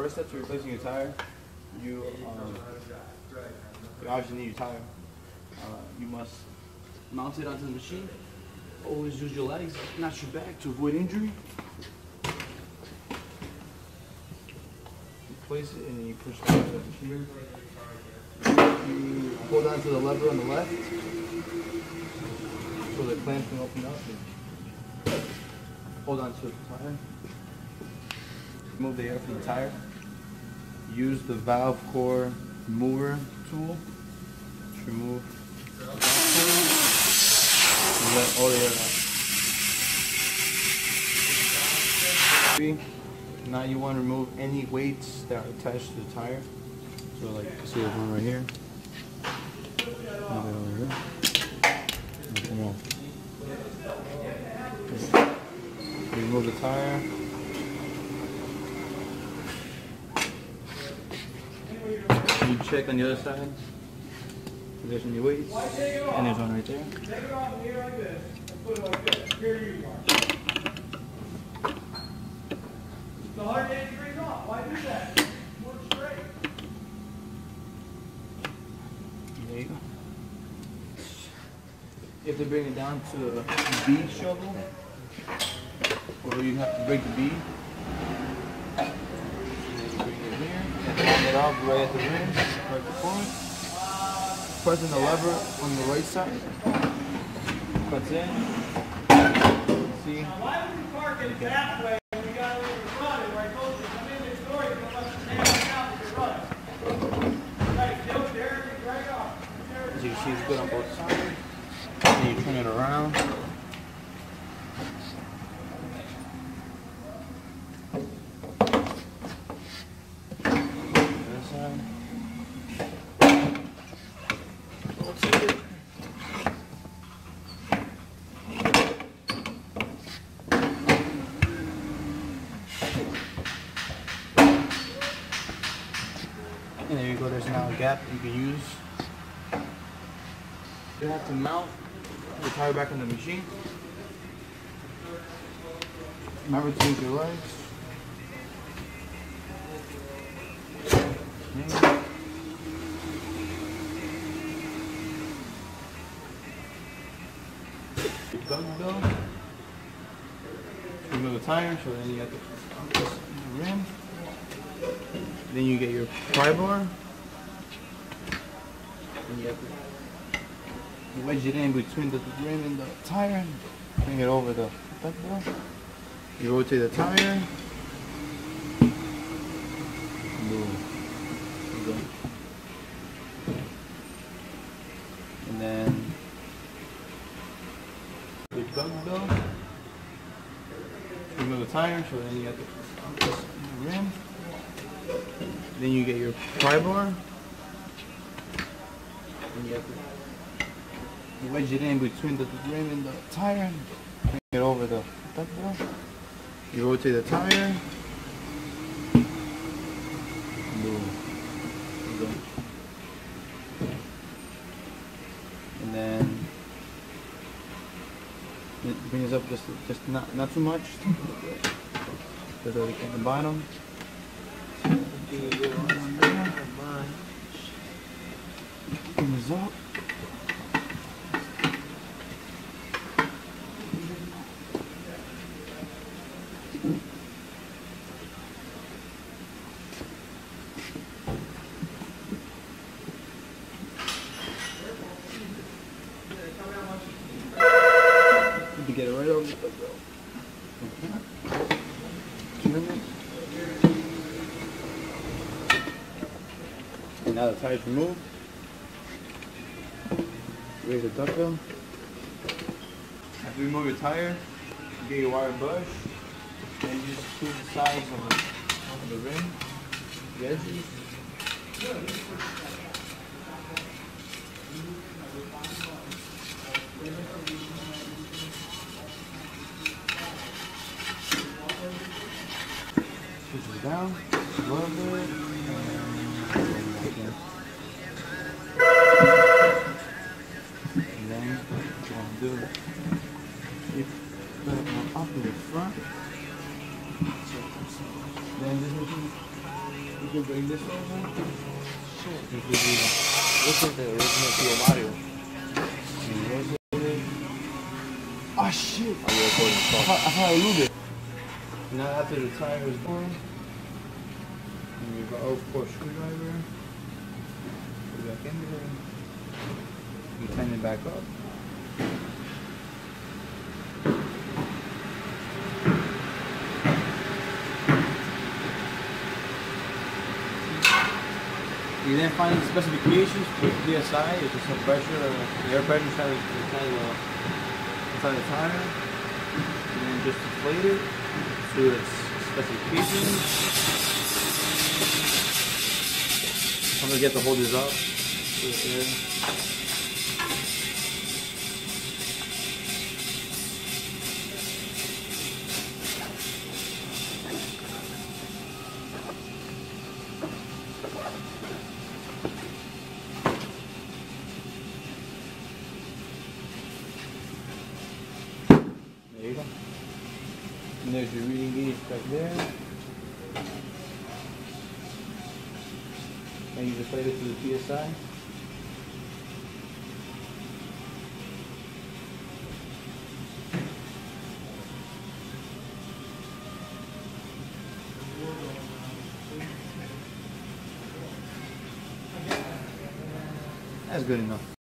first step to replacing your tire, you, um, obviously need your tire. Uh, you must mount it onto the machine. Always use your legs, not your back, to avoid injury. You place it and then you push it onto machine. You hold on to the lever on the left so the clamp can open up. Hold on to the tire. Remove the air from the tire. Use the valve core remover tool to remove and let all the air out. Now you want to remove any weights that are attached to the tire. So like, see there's one right here. Another over here. And Come on. You remove the tire. You check on the other side. If there's any weights. And there's one right there. Take it off here like this, and put it like this, here you are. It's a hundred eighty degrees off, why do that? Work straight. There you go. You have to bring it down to a bead shovel, or you have to break the bead. Bring it here, and it off right at the rim, right the point. Pressing the lever on the right side. Cuts in. See? Why would you park it that way when you got a little running, where I told you, come in this door, you come up and stand out if you're running. Right, do it there, take right off. There. As you can see, it's good on both sides. Then you turn it around. This side. And there you go, there's now a gap you can use. You have to mount the tire back on the machine. Remember to use your legs. Remove the tire, so then you got the, the rim. Then you get your pry bar. Then you have to wedge it in between the rim and the tire and bring it over the back door. You rotate the tire. The tire, so then you got the, the rim. Then you get your pry bar. And you have to wedge it in between the rim and the tire bring it over the. You rotate the tire. Brings up just just not not too much. Just like at the bottom. Brings up. You can get it right over the foot, bro. Trim. And now the tire's removed. Raise the duckbill. After you remove your tire, you get your wire brush. And you just screw the sides of the, of the rim, the edges. Push it down a little bit. And then what you want to do, you put it up in the front. Then this machine can bring this over. This is the original Pio Mario. Oh shit! Are you recording I the thought I thought I lubed it. Now after the tire is gone, and you got oh, of course screwdriver. Put it back in there. You tighten it back up. You then find the specifications for PSI, if it's no pressure, the air pressure inside, the- inside, the, inside the tire. And then just inflate it to its specifications. I'm gonna get to hold this up. There you go. And there's your reading gauge back there. And you just plate it to the PSI. That's good enough.